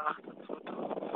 2008 und 2009